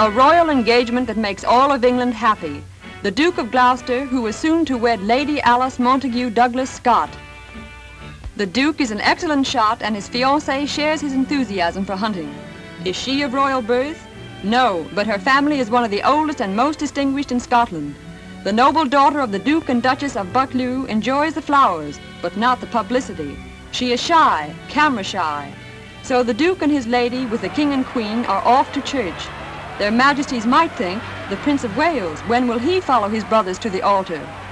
A royal engagement that makes all of England happy. The Duke of Gloucester, who is soon to wed Lady Alice Montagu Douglas Scott. The Duke is an excellent shot and his fiancée shares his enthusiasm for hunting. Is she of royal birth? No, but her family is one of the oldest and most distinguished in Scotland. The noble daughter of the Duke and Duchess of Buccleuch enjoys the flowers, but not the publicity. She is shy, camera shy. So the Duke and his lady with the King and Queen are off to church. Their Majesties might think, the Prince of Wales, when will he follow his brothers to the altar?